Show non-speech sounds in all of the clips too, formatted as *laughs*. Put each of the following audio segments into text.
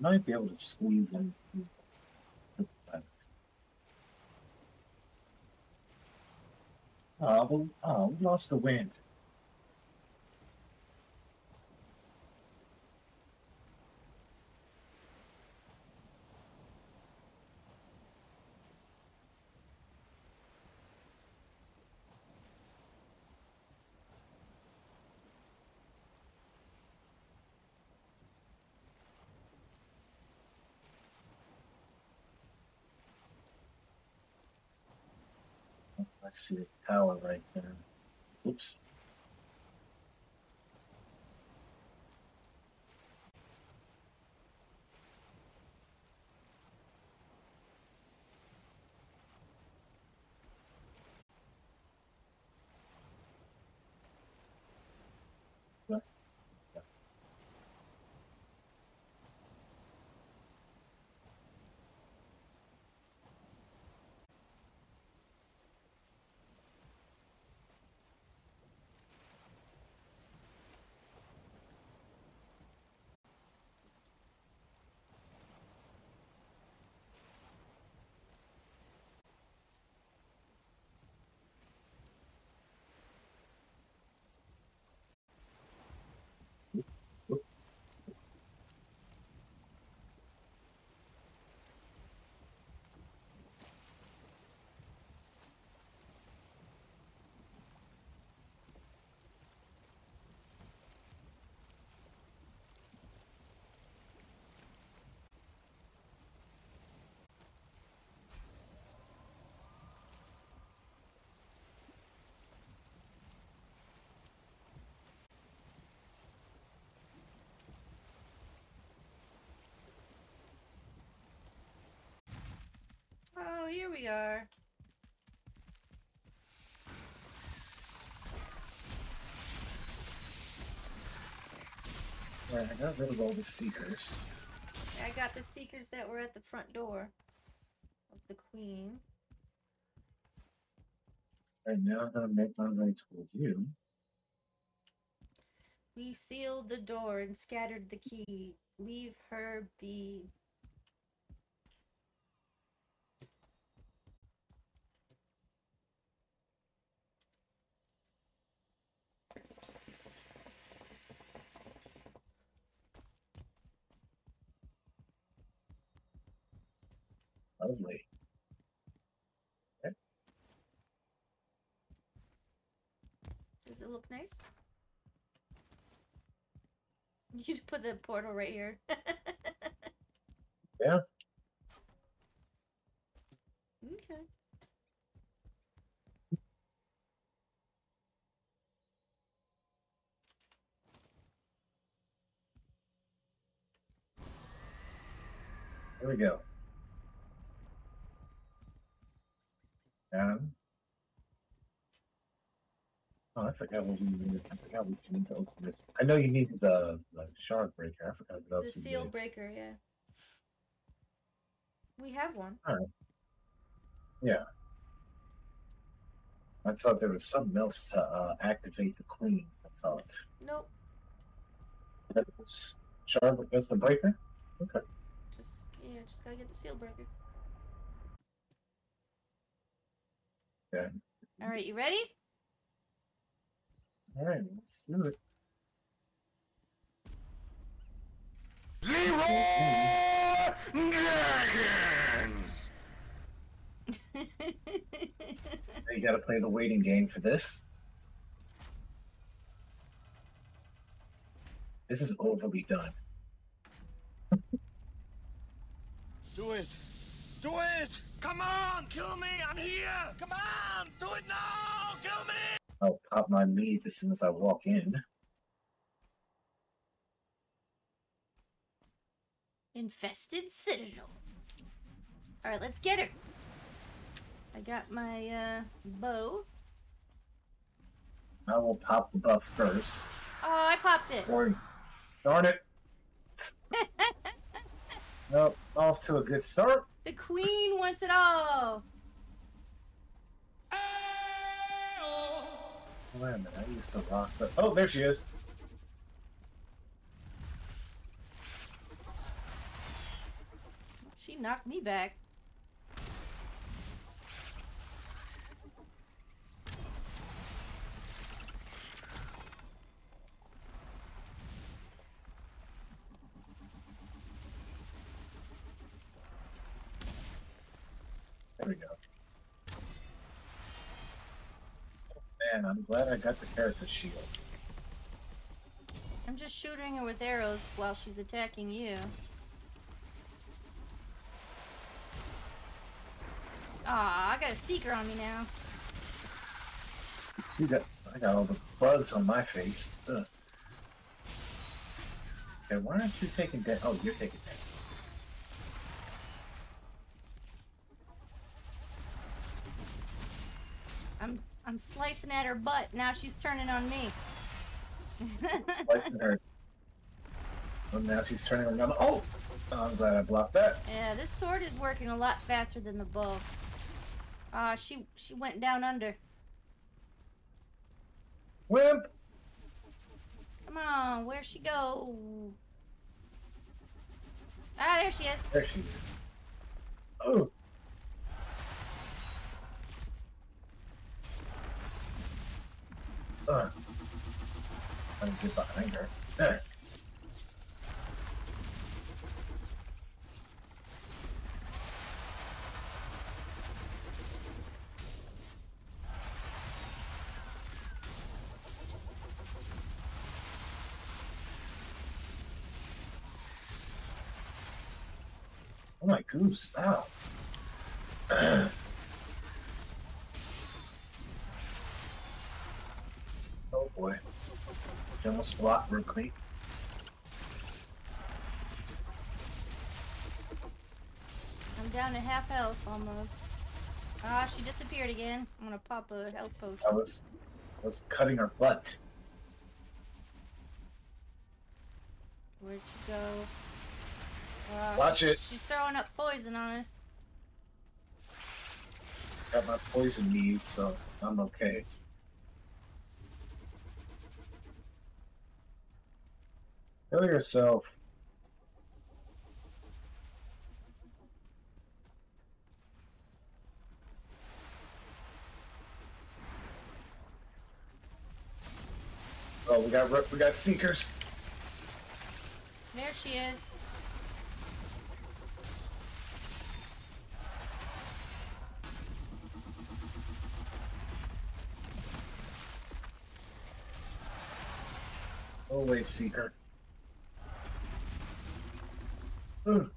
might be able to squeeze in. Oh, well, oh, we lost the wind. I see a tower right there. Oops. Oh, here we are. Right, I got rid of all the seekers. I got the seekers that were at the front door of the queen. And now, I'm gonna make my way towards you. We sealed the door and scattered the key. Leave her be. Lovely. Does it look nice? *laughs* You put the portal right here. *laughs* Yeah. Okay. There we go. And oh, I forgot what we needed. I forgot we need to open this. I know you needed the, the shard breaker. I forgot what The else. you seal breaker, yeah. We have one. All right. Yeah. I thought there was something else to uh, activate the queen. I thought Nope. that was shard. That's the breaker. Okay. Just yeah, just gotta get the seal breaker. Okay. All right, you ready? All right. Let's do it. Leroy Dragons! You got to play the waiting game for this. This is overly done. Do it! Do it! Come on, kill me! I'm here! Come on! Do it now! Kill me! I'll pop my meat as soon as I walk in. Infested Citadel. All right, let's get her. I got my uh, bow. I will pop the buff first. Oh, I popped it. Or, darn it. *laughs* nope, off to a good start. The queen wants it all. Oh, wait a minute, I used to rock, but oh, there she is. She knocked me back. There we go. Man, I'm glad I got the character shield. I'm just shooting her with arrows while she's attacking you. Aw, I got a seeker on me now. See that? I got all the bugs on my face. Ugh. Okay, why aren't you taking that? Oh, you're taking that. I'm slicing at her butt. Now she's turning on me. Slicing her. Oh, now she's turning around. Oh! oh! I'm glad I blocked that. Yeah, this sword is working a lot faster than the bow. Ah, she she went down under. Wimp! Come on, where'd she go? Ah, there she is. There she is. Oh! Ugh. Get behind her. There. Oh my goose, ow. *clears throat* Almost blocked real quick. I'm down to half health almost. Ah, she disappeared again. I'm gonna pop a health potion. I was I was cutting her butt. Where'd she go? Ah, Watch it. She's throwing up poison on us. Got my poison leaves, so I'm okay. Kill yourself. Oh, we got we got seekers. There she is. Oh wait, seeker. Ugh.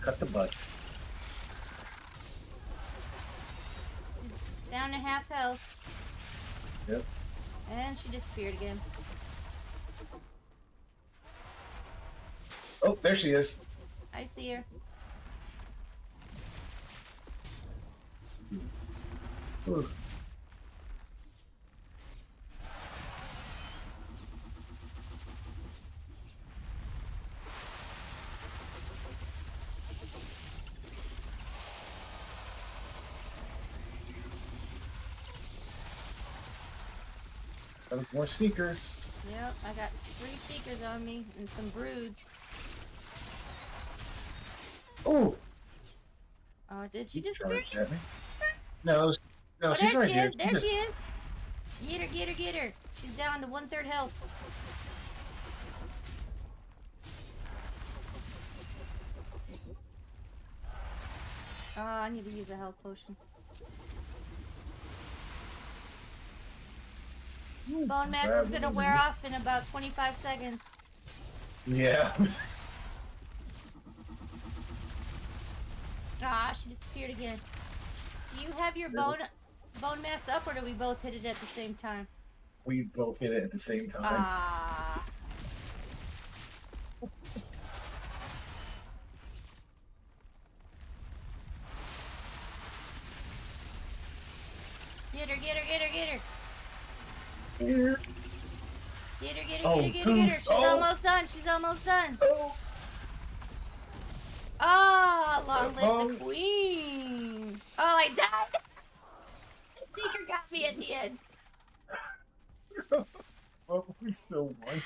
Cut the butt. Down to half health. Yep. And she disappeared again. Oh, there she is. I see her. Ugh. Those more seekers. Yep, I got three seekers on me and some broods. Oh, Oh, did she disappear? No, it was, no, oh, she's there right she here. is. There she is. Get her, get her, get her. She's down to one third health. Oh, I need to use a health potion. Bone mass is gonna wear off in about 25 seconds. Yeah. Ah, she disappeared again. Do you have your bone bone mass up, or do we both hit it at the same time? we both hit it at the same time. Ah. Get get her, get her, get her. Here. Get her, get her, Oh, get her, get her, get her. She's Oh. almost done. She's almost done. Oh. Ah, long live Oh. the queen. Oh, I died. Seeker got me at the end. *laughs* Well, we still won.